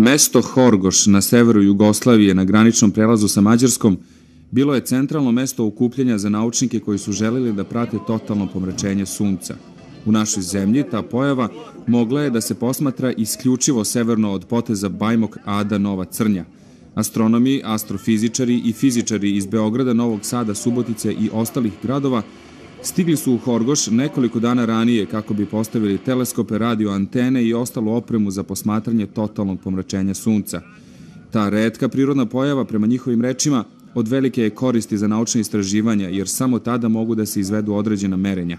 Mesto Horgoš na severu Jugoslavije na graničnom prelazu sa Mađarskom bilo je centralno mesto okupljenja za naučnike koji su želeli da prate totalno pomračenje sunca. U našoj zemlji ta pojava mogla je da se posmatra isključivo severno od poteza Bajmok Ada Nova Crnja. Astronomi, astrofizičari i fizičari iz Beograda, Novog Sada, Subotice i ostalih gradova Stigli su u Horgoš nekoliko dana ranije kako bi postavili teleskope, radio antene i ostalu opremu za posmatranje totalnog pomračenja sunca. Ta redka prirodna pojava, prema njihovim rečima, od velike je koristi za naučne istraživanja, jer samo tada mogu da se izvedu određena merenja.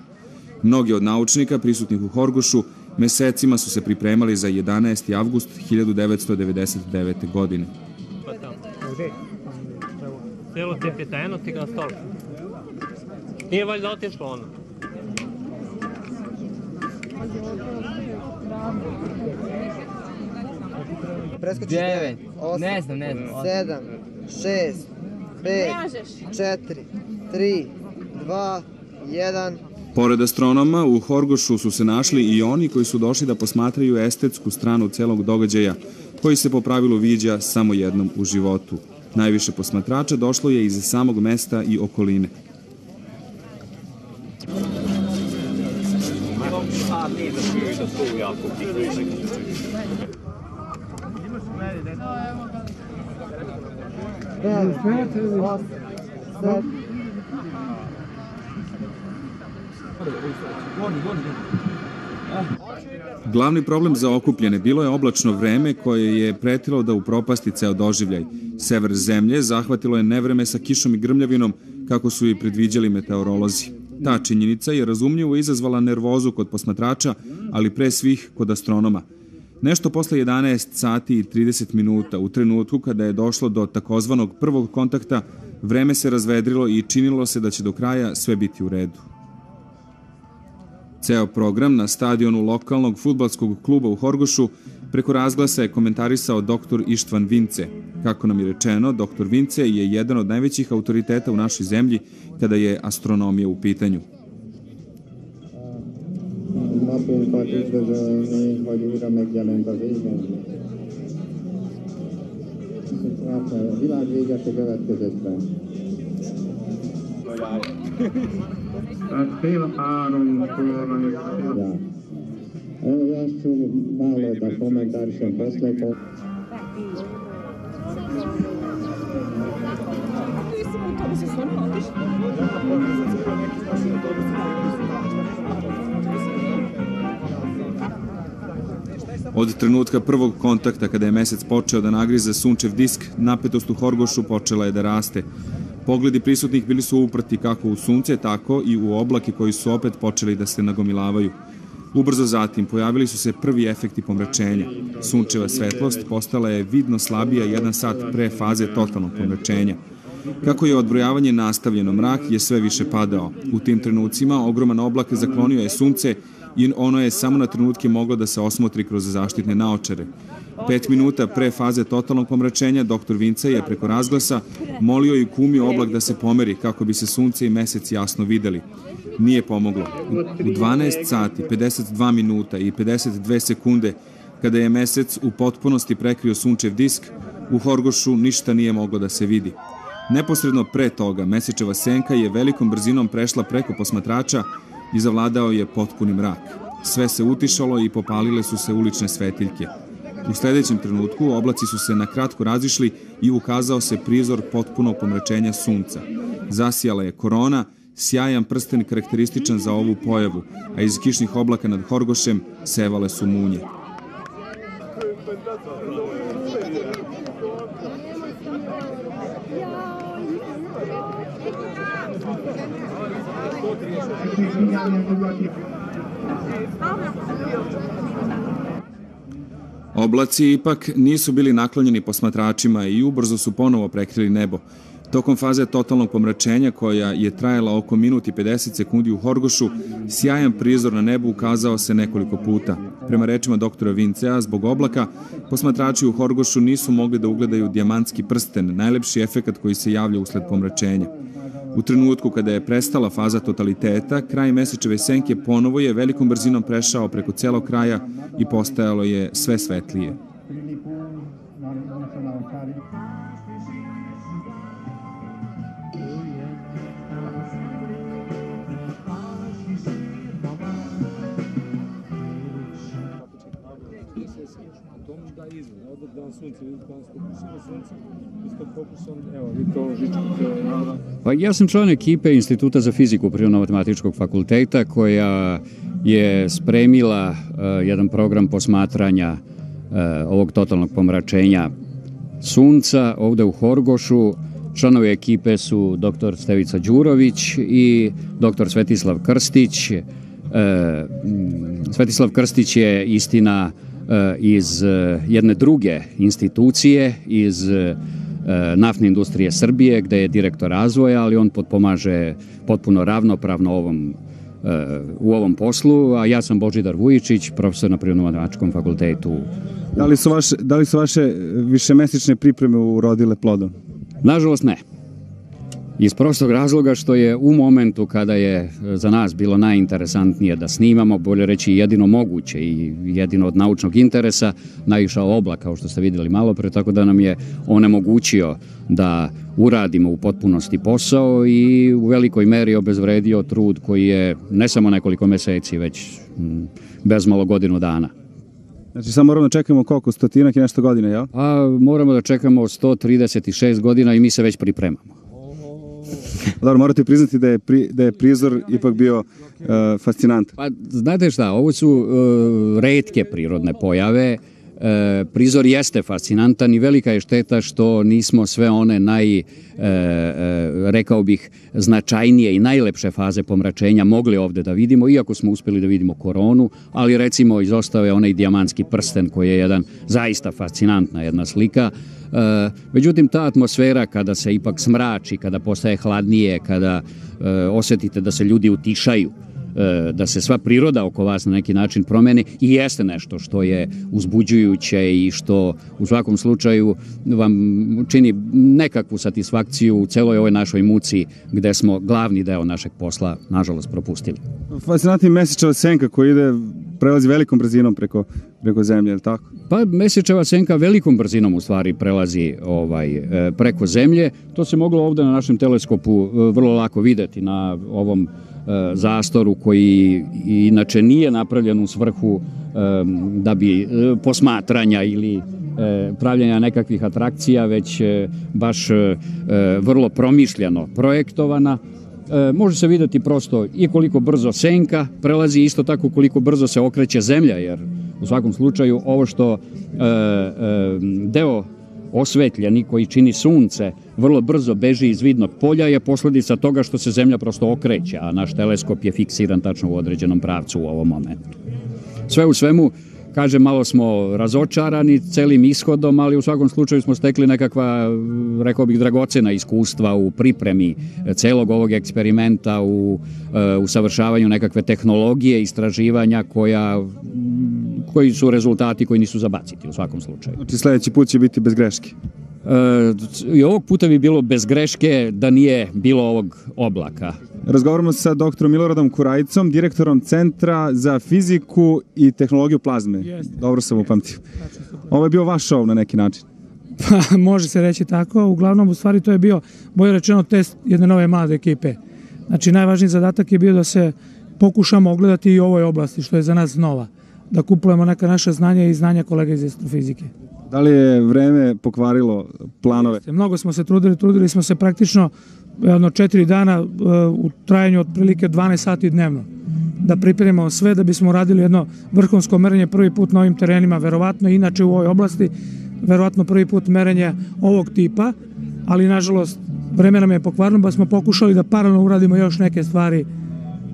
Mnogi od naučnika prisutnih u Horgošu mesecima su se pripremali za 11. avgust 1999. godine. Celo ti je petajeno, ti ga stolko. Nije valjda otišlo ono. Preskoči 9, 8, ne znam, ne znam. 7, 6, 5, 4, 3, 2, 1. Pored astronoma, u Horgošu su se našli i oni koji su došli da posmatraju estetsku stranu celog događaja, koji se po pravilu viđa samo jednom u životu. Najviše posmatrača došlo je iz samog mesta i okoline. Glavni problem za okupljene bilo je oblačno vreme koje je pretilo da upropasti ceo doživljaj. Sever zemlje zahvatilo je nevreme sa kišom i grmljavinom, kako su i predviđali meteorolozi. Ta činjenica je razumljivo izazvala nervozu kod posmatrača, ali pre svih kod astronoma. Nešto posle 11 sati i 30 minuta, u trenutku kada je došlo do takozvanog prvog kontakta, vreme se razvedrilo i činilo se da će do kraja sve biti u redu. Ceo program na stadionu lokalnog futbalskog kluba u Horgošu preko razglasa je komentarisao dr. Ištvan Vince. Kako nam je rečeno, dr. Vince je jedan od najvećih autoriteta u našoj zemlji kada je astronomija u pitanyu. napunkat üdvözölni, hogy újra megjelent az égen. Hát, a világ vége se következett be. Tehát fél háromkor van itt. Ja. Evo, ja ću malo da komentarišem posle. Po... Od trenutka prvog kontakta kada je mesec počeo da nagrize sunčev disk, napetost u Horgošu počela je da raste. Pogledi prisutnih bili su uprti kako u sunce, tako i u oblake koji su opet počeli da se nagomilavaju. Ubrzo zatim pojavili su se prvi efekti pomračenja. Sunčeva svetlost postala je vidno slabija jedan sat pre faze totalnog pomračenja. Kako je odbrojavanje nastavljeno, mrak je sve više padao. U tim trenucima ogroman oblak zaklonio je sunce i ono je samo na trenutke moglo da se osmotri kroz zaštitne naočare. Pet minuta pre faze totalnog pomračenja, dr. Vince je preko razglasa molio i kumio oblak da se pomeri kako bi se sunce i mesec jasno videli. Nije pomoglo. U 12 sati, 52 minuta i 52 sekunde, kada je mesec u potpunosti prekrio sunčev disk, u Horgošu ništa nije moglo da se vidi. Neposredno pre toga, mesečeva senka je velikom brzinom prešla preko posmatrača i zavladao je potpuni mrak. Sve se utišalo i popalile su se ulične svetiljke. U sledećem trenutku oblaci su se na kratko razišli i ukazao se prizor potpunog pomračenja sunca. Zasijala je korona, sjajan prsten karakterističan za ovu pojavu, a iz kišnih oblaka nad Horgošem sevale su munje. Oblaci ipak nisu bili naklonjeni posmatračima i ubrzo su ponovo prekrili nebo. Tokom faze totalnog pomračenja, koja je trajala oko minut i 50 sekundi u Horgošu, sjajan prizor na nebu ukazao se nekoliko puta. Prema rečima doktora Vincea, zbog oblaka, posmatrači u Horgošu nisu mogli da ugledaju dijamantski prsten, najlepši efekat koji se javlja usled pomračenja. U trenutku kada je prestala faza totaliteta, kraj mesečeve senke ponovo je velikom brzinom prešao preko celog kraja i postajalo je sve svetlije. Pa ja sam član ekipe Instituta za fiziku Prirodno-matematičkog fakulteta koja je spremila uh, jedan program posmatranja uh, ovog totalnog pomračenja sunca ovde u Horgošu. Članovi ekipe su dr. Stevica Đurović i dr. Svetislav Krstić. Uh, Svetislav Krstić je istina iz jedne druge institucije, iz naftne industrije Srbije, gde je direktor razvoja, ali on potpomaže potpuno ravnopravno ovom u ovom poslu, a ja sam Božidar Vujičić, profesor na Prirodno-matematičkom fakultetu. Da li su vaše, da li su vaše višemesečne pripreme urodile plodom? Nažalost ne. Iz prostog razloga što je u momentu kada je za nas bilo najinteresantnije da snimamo, bolje reći jedino moguće i jedino od naučnog interesa, naišao oblak, kao što ste videli malo pre, tako da nam je onemogućio da uradimo u potpunosti posao i u velikoj meri obezvredio trud koji je ne samo nekoliko meseci, već bezmalo godinu dana. Znači samo moramo da čekamo koliko, stotinak i nešto godina, jel? A moramo da čekamo 136 godina i mi se već pripremamo. Dobro, morate priznati da je, pri, da je prizor ipak bio uh, fascinantan. Pa, znate šta, ovo su uh, redke prirodne pojave, E, prizor jeste fascinantan i velika je šteta što nismo sve one naj, e, e, rekao bih, značajnije i najlepše faze pomračenja mogli ovde da vidimo, iako smo uspeli da vidimo koronu, ali recimo izostao je onaj dijamantski prsten koji je jedan zaista fascinantna jedna slika. E, međutim, ta atmosfera kada se ipak smrači, kada postaje hladnije, kada e, osetite da se ljudi utišaju, E, da se sva priroda oko vas na neki način promeni i jeste nešto što je uzbuđujuće i što u svakom slučaju vam čini nekakvu satisfakciju u celoj ovoj našoj muci gde smo glavni deo našeg posla nažalost propustili. Fascinantni mesečeva senka koji ide prelazi velikom brzinom preko, preko zemlje, je tako? Pa mesečeva senka velikom brzinom u stvari prelazi ovaj, e, preko zemlje. To se moglo ovde na našem teleskopu e, vrlo lako videti na ovom E, zastoru koji inače nije napravljen u svrhu da bi posmatranja ili pravljanja nekakvih atrakcija, već baš vrlo promišljeno projektovana. Može se videti prosto i koliko brzo senka prelazi, isto tako koliko brzo se okreće zemlja, jer u svakom slučaju ovo što deo osvetljeni koji čini sunce vrlo brzo beži iz vidnog polja je posledica toga što se zemlja prosto okreće, a naš teleskop je fiksiran tačno u određenom pravcu u ovom momentu. Sve u svemu, Kaže, malo smo razočarani celim ishodom, ali u svakom slučaju smo stekli nekakva, rekao bih, dragocena iskustva u pripremi celog ovog eksperimenta, u uh, usavršavanju nekakve tehnologije, istraživanja koja, koji su rezultati koji nisu zabaciti u svakom slučaju. Znači sledeći put će biti bez greške? E, I ovog puta bi bilo bez greške da nije bilo ovog oblaka. Razgovaramo sa doktorom Miloradom Kurajicom, direktorom Centra za fiziku i tehnologiju plazme. Jeste. Dobro sam upamtio. Ovo je bio vaš šov na neki način. Pa, može se reći tako. Uglavnom, u stvari, to je bio, bolje rečeno, test jedne nove mlade ekipe. Znači, najvažniji zadatak je bio da se pokušamo ogledati i u ovoj oblasti, što je za nas nova. Da kuplujemo neka naša znanja i znanja kolega iz astrofizike. Da li je vreme pokvarilo planove? Jeste, mnogo smo se trudili, trudili smo se praktično jedno četiri dana uh, u trajanju otprilike 12 sati dnevno da pripremimo sve da bismo radili jedno vrhunsko merenje prvi put na ovim terenima, verovatno inače u ovoj oblasti, verovatno prvi put merenje ovog tipa, ali nažalost vreme nam je pokvarno, pa smo pokušali da paralelno uradimo još neke stvari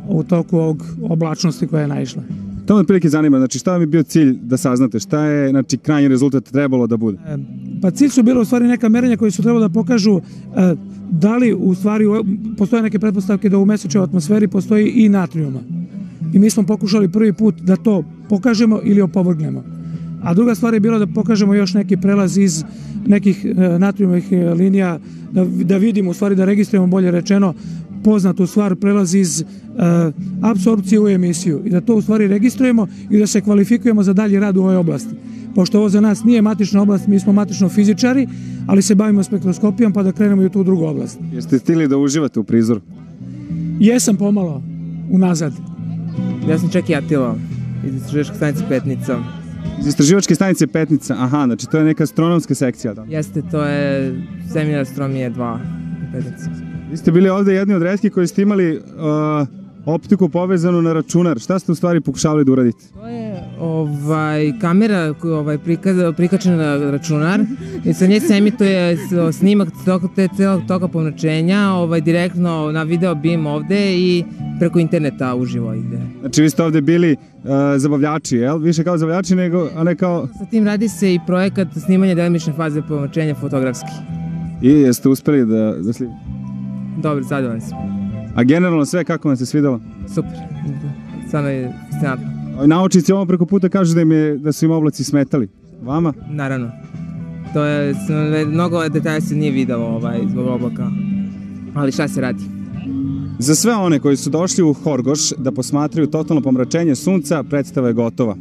u toku ovog oblačnosti koja je naišla. To me otprilike zanima, znači šta vam je bio cilj da saznate, šta je znači, krajnji rezultat trebalo da bude? E, pa cilj su bilo u stvari neka merenja koje su trebalo da pokažu e, da li u stvari postoje neke pretpostavke da u mesečevoj atmosferi postoji i natrijuma. I mi smo pokušali prvi put da to pokažemo ili opovrgnemo. A druga stvar je bila da pokažemo još neki prelaz iz nekih e, natrijumovih linija, da, da vidimo, u stvari da registrujemo bolje rečeno poznatu stvar prelazi iz uh, apsorpcije u emisiju i da to u stvari registrujemo i da se kvalifikujemo za dalji rad u ovoj oblasti. Pošto ovo za nas nije matična oblast, mi smo matično fizičari, ali se bavimo spektroskopijom pa da krenemo i u tu drugu oblast. Jeste stili da uživate u prizoru? Jesam pomalo, unazad. Ja sam čak i Atilo, iz istraživačke stanice Petnica. Iz istraživačke stanice Petnica, aha, znači to je neka astronomska sekcija. Da. Jeste, to je Zemlja astronomije 2 Petnica. Vi ste bili ovde jedni od retkih koji ste imali uh, optiku povezanu na računar. Šta ste u stvari pokušavali da uradite? To je ovaj, kamera koja ovaj, prikaz, prikačena na računar i sa nje se emituje snimak tog, te, celog toga pomračenja ovaj, direktno na video bim ovde i preko interneta uživo ide. Znači vi ste ovde bili uh, zabavljači, jel? Više kao zabavljači nego, a ne kao... Sa tim radi se i projekat snimanja delimične faze pomračenja fotografski. I jeste uspeli da, da sli... Dobro, zadovoljan sam. A generalno sve kako vam se svidalo? Super. Stvarno je. Ovi naučnici ovo preko puta kažu da, im je, da su im oblaci smetali. Vama? Naravno. To je, mnogo detalja se nije video ovaj, zbog oblaka. Ali šta se radi? Za sve one koji su došli u Horgoš da posmatraju totalno pomračenje sunca, predstava je gotova.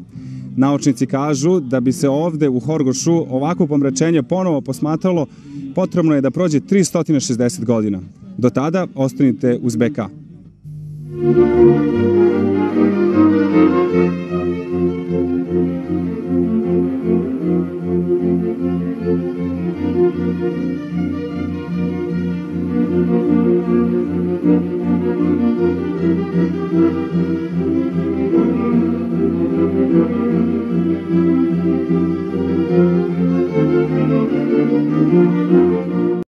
Naučnici kažu da bi se ovde u Horgošu ovako pomračenje ponovo posmatralo, potrebno je da prođe 360 godina. Do tada ostanite uz BK.